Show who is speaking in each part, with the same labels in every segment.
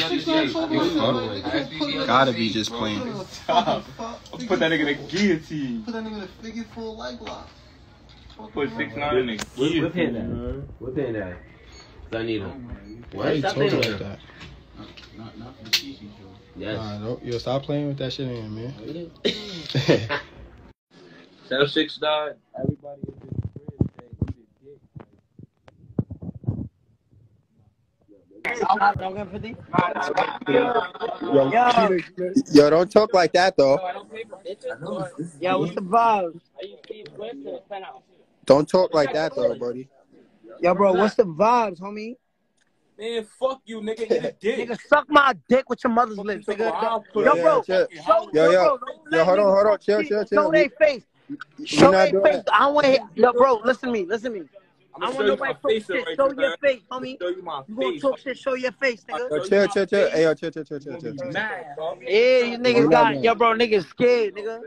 Speaker 1: the other shit.
Speaker 2: Fuck. Gotta be just playing.
Speaker 1: I'll put that nigga in a guillotine.
Speaker 3: Put that nigga in a figure four leg lock.
Speaker 1: Put six nine in a
Speaker 4: Whip, whip
Speaker 1: guillotine.
Speaker 4: in oh that. Whip in that. I need him.
Speaker 2: Why
Speaker 4: What?
Speaker 2: you
Speaker 4: Stop
Speaker 2: talking like that?
Speaker 3: Not, not for the Shishi joint.
Speaker 4: Yes.
Speaker 2: Nah, don't, yo, stop playing with that shit in, man.
Speaker 1: Tell six died. Everybody in this crib
Speaker 2: yo, yo, don't talk like that though.
Speaker 5: Yo, what's the vibes?
Speaker 2: Don't talk like that though, buddy.
Speaker 5: Yo, bro, what's the vibes, homie?
Speaker 1: Man, fuck you, nigga. Eat a dick.
Speaker 5: Nigga, suck my dick with your mother's lips, nigga.
Speaker 1: I'll
Speaker 5: Yo, bro,
Speaker 1: in
Speaker 2: chill.
Speaker 5: show,
Speaker 2: Yo, yo,
Speaker 5: bro,
Speaker 2: yo, hold on, hold on, chill, chill, chill.
Speaker 5: Show their face. Show
Speaker 2: not
Speaker 5: their
Speaker 2: doing
Speaker 5: face.
Speaker 2: that.
Speaker 5: I want to hear. Yo, bro, listen to me. Listen to me.
Speaker 1: I'm
Speaker 5: I
Speaker 1: gonna
Speaker 5: want nobody
Speaker 1: my
Speaker 5: talk
Speaker 1: face
Speaker 5: shit.
Speaker 1: right
Speaker 5: Show your
Speaker 1: man.
Speaker 5: face, homie.
Speaker 1: show you my
Speaker 5: You gonna
Speaker 1: face.
Speaker 5: talk shit? Show your face, nigga.
Speaker 2: Yo, chill, chill, chill. Hey, yo, chill, chill, chill, chill, chill. chill.
Speaker 1: Mad, bro.
Speaker 5: Yeah, you niggas got. Yo, bro, niggas scared, nigga.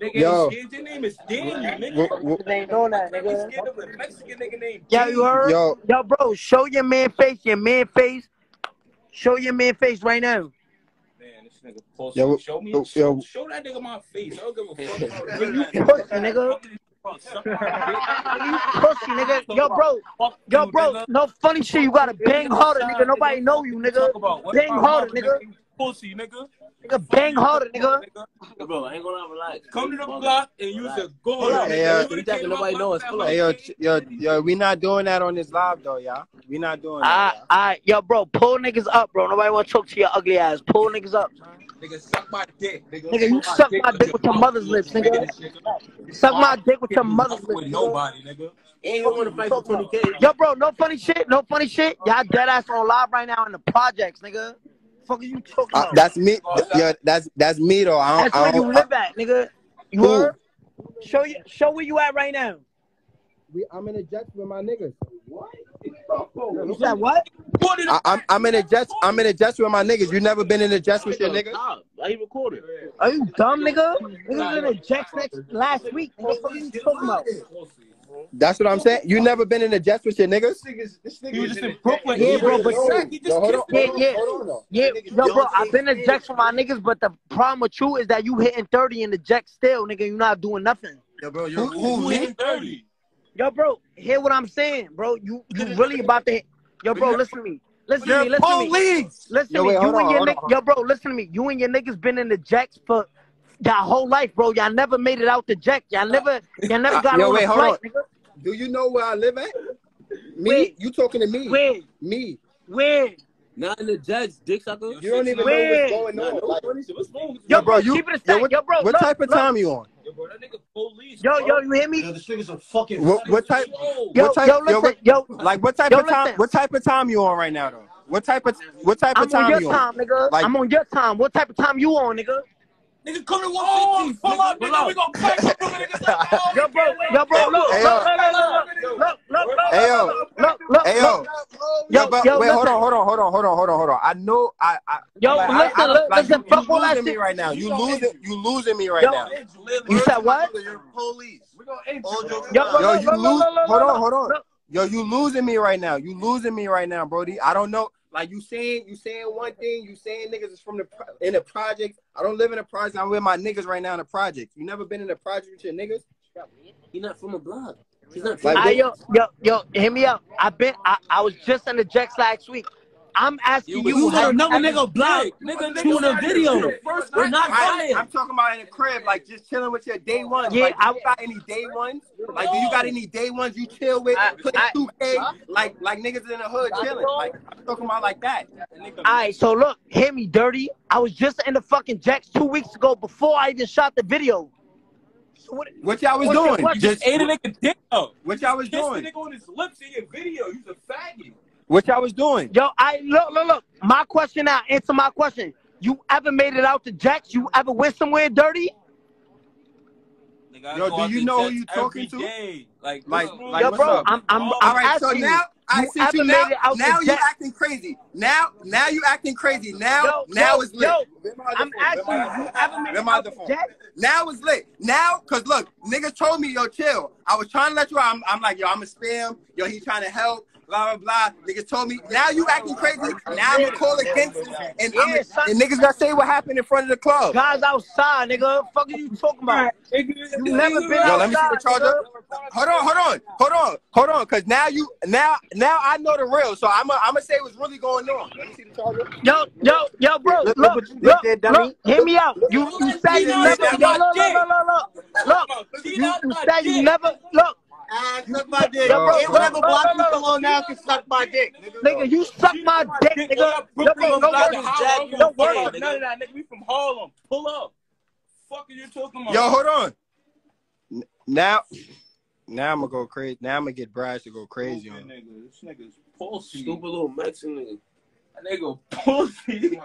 Speaker 1: Nigga
Speaker 2: Yo.
Speaker 1: ain't scared. Your name is Daniel, nigga.
Speaker 2: Wh- wh-
Speaker 5: They ain't doing that,
Speaker 1: You
Speaker 5: nigga.
Speaker 1: scared of a Mexican nigga named
Speaker 5: Yeah, you heard?
Speaker 2: Yo,
Speaker 5: Yo, bro, show your man face. Your man face. Show your man face right now.
Speaker 1: Man, this nigga pussy.
Speaker 2: Yo,
Speaker 1: show me.
Speaker 2: yo,
Speaker 1: show,
Speaker 2: yo.
Speaker 1: show that nigga my face. I don't give a fuck.
Speaker 5: You
Speaker 1: that.
Speaker 5: pussy, nigga.
Speaker 1: Suck my
Speaker 5: You pussy, nigga. Yo, bro. Yo, bro. No funny shit. You gotta bang harder, nigga. Nobody know you, nigga.
Speaker 1: Talk about what
Speaker 5: Bang harder, nigga.
Speaker 1: nigga, Pussy, nigga.
Speaker 5: Nigga, bang harder, nigga.
Speaker 4: Bro, I ain't gonna relax.
Speaker 1: Come to the block and use a goal.
Speaker 4: Hold on.
Speaker 2: Hey, uh,
Speaker 1: You would've
Speaker 4: Jack,
Speaker 1: came
Speaker 4: nobody
Speaker 1: out
Speaker 4: know
Speaker 1: my
Speaker 4: us.
Speaker 1: fat
Speaker 4: Pull up.
Speaker 2: hey, yo, yo, yo, we not doing that on this live though, y'all. We not doing that.
Speaker 5: Alright,
Speaker 2: y'all.
Speaker 5: alright. Yo, bro, pull niggas up, bro. Nobody wanna talk to your ugly ass. Pull niggas up.
Speaker 1: Nigga, suck my dick. Nigga,
Speaker 5: Nigga, you suck my dick with your mother's lips, nigga. Suck my dick with your mother's lips.
Speaker 1: with nobody, nigga.
Speaker 4: Ain't gonna wanna fight for 20K.
Speaker 5: Yo, bro, no funny shit. No funny shit. Y'all dead ass on live right now in the projects, nigga. Fuck are you talking
Speaker 2: Uh, that's me. Yo, that's that's me though. I
Speaker 5: That's
Speaker 2: don't. I
Speaker 5: where you
Speaker 2: don't
Speaker 5: live at, nigga. You
Speaker 2: Who?
Speaker 5: heard? Show you, show where you at right now.
Speaker 2: we, I'm in the Jets with my niggas.
Speaker 5: You said what?
Speaker 2: I, I'm I'm in the Jets. I'm in the Jets with my niggas. You never been in the Jets with your niggas?
Speaker 4: Stop. Why recorded?
Speaker 5: Are you dumb, nigga? Niggas in the Jets next last week. Nigga, what are you talking about?
Speaker 2: That's what I'm saying. You never been in the Jets with your niggas?
Speaker 1: He was just in Brooklyn.
Speaker 5: Yeah, bro, but-
Speaker 1: he just
Speaker 2: Yo, hold on,
Speaker 5: Yeah, yeah.
Speaker 2: hold on, though.
Speaker 5: Yeah, yo, bro, I've been in Jets with my niggas, but the problem with you is that you hitting 30 in the Jets still, nigga. You not doing nothing.
Speaker 2: Yo, bro,
Speaker 1: Who, who hit 30?
Speaker 5: Yo, bro, hear what I'm saying, bro. You you really about to. Yo, bro, listen to me. Listen to
Speaker 1: You're
Speaker 5: me. Listen to me.
Speaker 1: police.
Speaker 5: Listen to me. You and your niggas, yo, bro, listen to me. You and your niggas been in the jacks for your whole life, bro. Y'all never made it out the Jets. Y'all never, y'all never
Speaker 2: Uh,
Speaker 5: got
Speaker 2: yo,
Speaker 5: on
Speaker 2: wait,
Speaker 5: a
Speaker 2: hold
Speaker 5: flight,
Speaker 2: on.
Speaker 5: nigga.
Speaker 2: Do you know where I live at? Me?
Speaker 5: Wait.
Speaker 2: You talking to me?
Speaker 5: Where?
Speaker 2: Me.
Speaker 5: Where?
Speaker 4: Not in the Jets, dick sucker.
Speaker 2: You don't even
Speaker 5: Where?
Speaker 2: know what's going
Speaker 4: Nah,
Speaker 2: on.
Speaker 4: no
Speaker 2: Like.
Speaker 4: What's wrong with
Speaker 5: Yo,
Speaker 2: Yo, bro,
Speaker 5: bro,
Speaker 2: you-
Speaker 5: keep it a
Speaker 2: yo, what-
Speaker 5: Yo, bro,
Speaker 2: what
Speaker 5: look,
Speaker 2: type of
Speaker 5: look.
Speaker 2: time you on?
Speaker 1: Yo, bro, that nigga police.
Speaker 5: Yo,
Speaker 1: bro.
Speaker 5: yo, you hear me?
Speaker 3: Yo, this nigga's a fucking.
Speaker 2: What, what type?
Speaker 5: Yo,
Speaker 2: what type?
Speaker 5: yo,
Speaker 2: yo, what,
Speaker 5: yo,
Speaker 2: like what type
Speaker 5: Yo,
Speaker 2: of time?
Speaker 5: listen.
Speaker 2: What type of time you on right now though? What type of what type
Speaker 5: I'm
Speaker 2: of time
Speaker 5: on your
Speaker 2: you
Speaker 5: time, nigga.
Speaker 2: Like-
Speaker 5: I'm on your time. What type of time you on, nigga?
Speaker 1: Nigga, come to 115. Pull up, nigga. We gonna fight for niggas like oh,
Speaker 5: Yo, bro, yo, bro, look,
Speaker 2: Hey,
Speaker 5: look,
Speaker 2: yo.
Speaker 5: look, look, look, look, look, look,
Speaker 2: Hey, yo.
Speaker 5: look, look,
Speaker 2: Hey yo,
Speaker 5: look.
Speaker 2: yo,
Speaker 5: Yo,
Speaker 2: but
Speaker 5: yo,
Speaker 2: wait, hold
Speaker 5: listen.
Speaker 2: on, hold on, hold on, hold on, hold on, hold on. I know, I, I,
Speaker 5: Yo,
Speaker 2: like,
Speaker 5: listen,
Speaker 2: I, I,
Speaker 5: look,
Speaker 2: like,
Speaker 5: listen,
Speaker 2: you,
Speaker 5: fuck all that
Speaker 2: losing me
Speaker 5: shit.
Speaker 2: right now. You losing, you losing me right now.
Speaker 5: You said what?
Speaker 3: You're police.
Speaker 1: We gonna end you.
Speaker 5: Yo, bro,
Speaker 2: Yo,
Speaker 5: look,
Speaker 2: you lose.
Speaker 5: look, look,
Speaker 2: Hold on, hold on. Yo, you losing me right now. You losing me right now, Brody. I don't know. Like you saying, you saying one thing. You saying niggas is from the in the project. I don't live in a project. I'm with my niggas right now in the project. You never been in a project with your niggas?
Speaker 4: He not from a block. He's not
Speaker 2: Like,
Speaker 4: from
Speaker 5: I, yo, yo, yo, hear me out. I been, I, I was just in the Jets last week. I'm asking you.
Speaker 4: You
Speaker 5: have-
Speaker 4: with another
Speaker 5: have-
Speaker 4: nigga block.
Speaker 1: Nigga, nigga,
Speaker 4: Shooting a video. We're not
Speaker 2: I,
Speaker 4: fired.
Speaker 2: I'm talking about in the crib, like just chilling with your day ones.
Speaker 5: Yeah,
Speaker 2: like, do
Speaker 5: I-
Speaker 2: you got any day ones? Like, do you got any day ones you chill with?
Speaker 5: I-
Speaker 2: Put
Speaker 5: I-
Speaker 2: 2K, like, like niggas in the hood chilling. Like, I'm talking about like that.
Speaker 5: All right, so look, hear me, dirty. I was just in the fucking Jacks two weeks ago before I even shot the video. So what?
Speaker 2: What y'all was
Speaker 5: What
Speaker 2: doing?
Speaker 5: what-
Speaker 1: You just ate a nigga dick up.
Speaker 2: What y'all was
Speaker 1: Kiss the
Speaker 2: doing?
Speaker 1: nigga on his lips in your video. You's a faggot.
Speaker 2: What y'all was doing?
Speaker 5: Yo, I look, look, look. My question now. Answer my question. You ever made it out to Jets? You ever went somewhere dirty?
Speaker 1: Nigga,
Speaker 2: Yo, do you know who you talking to?
Speaker 1: day. Like,
Speaker 2: Like-
Speaker 1: what's
Speaker 2: like,
Speaker 5: Yo,
Speaker 1: with
Speaker 2: what's
Speaker 5: bro,
Speaker 2: up?
Speaker 5: I'm, I'm,
Speaker 1: All
Speaker 5: I'm
Speaker 2: All right, so
Speaker 5: asking
Speaker 2: now I
Speaker 5: you
Speaker 2: see you
Speaker 5: made
Speaker 2: now.
Speaker 5: it out
Speaker 2: Now you
Speaker 5: Jets?
Speaker 2: acting crazy. Now, now you acting crazy. Now,
Speaker 5: Yo,
Speaker 2: now
Speaker 5: yo,
Speaker 2: it's lit.
Speaker 5: yo, I'm
Speaker 2: phone?
Speaker 5: asking you. You ever made it out
Speaker 2: other
Speaker 5: the
Speaker 2: phone?
Speaker 5: Jets?
Speaker 2: Now it's lit. Now, cause look, niggas told me, yo, chill. I was trying to let you out. I'm, I'm like, yo, I'm a spam. Yo, he trying to help. Blah blah blah. Niggas told me now you acting crazy. Now I'm gonna call against you, and, I'm,
Speaker 5: Yeah,
Speaker 2: and niggas gotta say what happened in front of the club.
Speaker 5: Guys outside, nigga. Fuck are you talking about? You never been
Speaker 2: Yo, let me see the charger. Hold on, hold on, hold on, hold on, cause now you now now I know the real, so I'm I'm gonna say what's really going on. Let me see the charger.
Speaker 5: Yo, yo, yo, bro.
Speaker 2: Look-
Speaker 5: Look,
Speaker 2: look
Speaker 5: look,
Speaker 2: what you
Speaker 5: look,
Speaker 2: there, dummy.
Speaker 5: Hear me out. You, you said you never. Yo, look, look, look, look, look. Look, you, you said you never. Look,
Speaker 3: Suck my dick.
Speaker 5: Yo, bro,
Speaker 3: Ain't whatever
Speaker 5: bro,
Speaker 3: block
Speaker 5: bro,
Speaker 3: you
Speaker 5: bro.
Speaker 3: on now can suck my dick.
Speaker 5: nigga, you suck my dick, nigga. Yo, bro, don't worry.
Speaker 1: Don't
Speaker 5: Don't
Speaker 1: worry
Speaker 5: worry.
Speaker 1: about none of that, nigga. We from Harlem. Pull up. Fuck are you talking about?
Speaker 2: Yo, hold on. Now, now I'm gonna go crazy. Now I'm gonna get Bryce to go crazy on.
Speaker 1: Nigga, this nigga's
Speaker 4: Stupid little Mexican nigga.
Speaker 1: That nigga pussy.